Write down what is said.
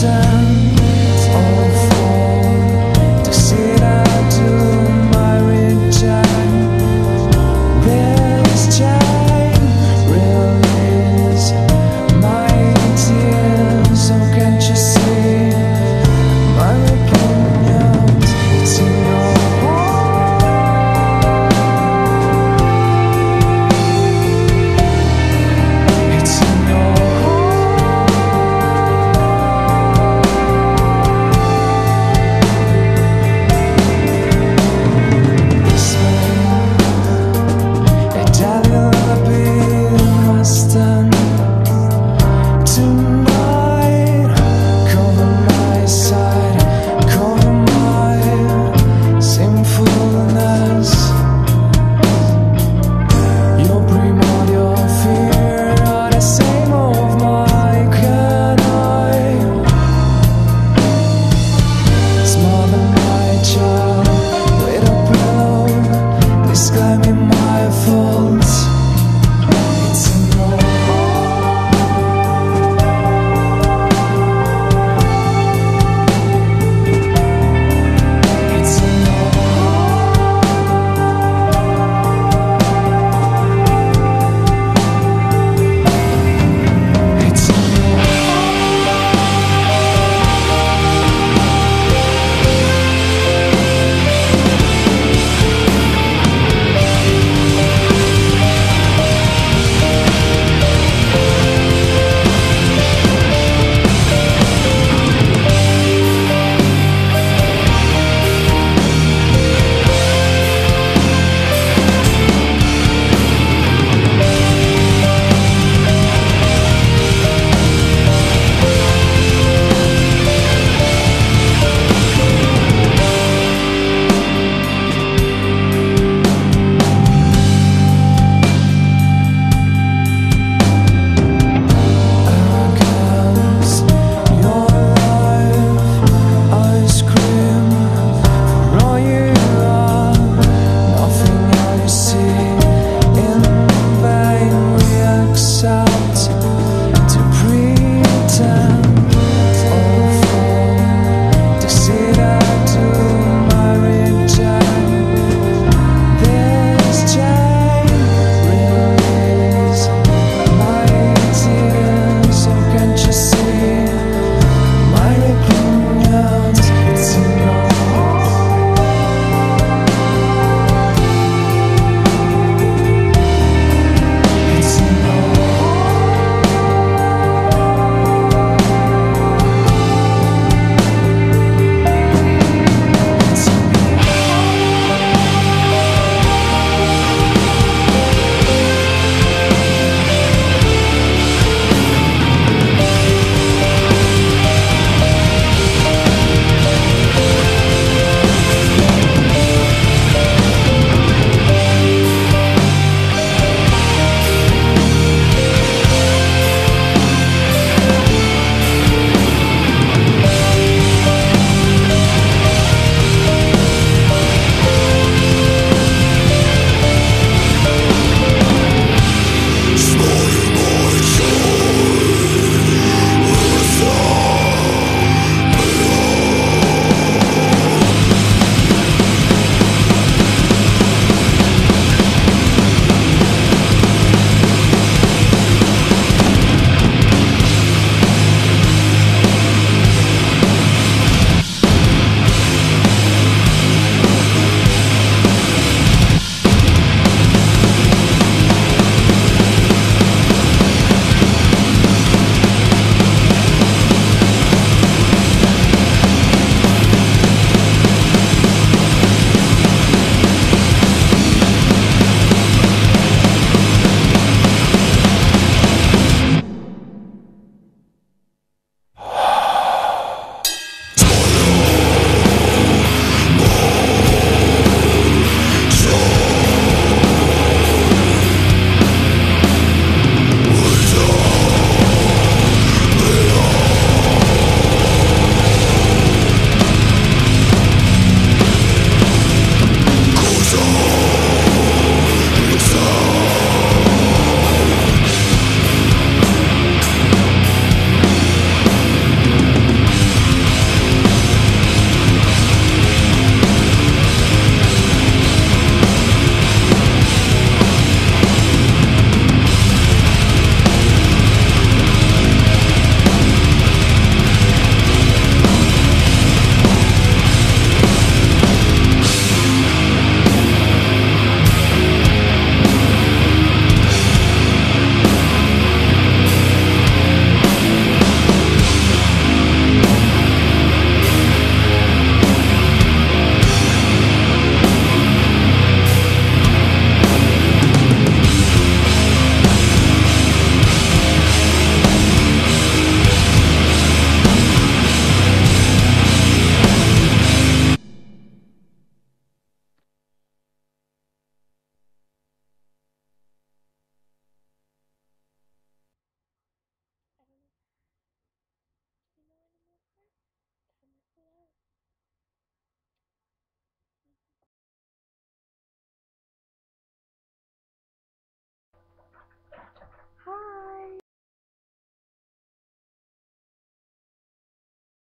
sun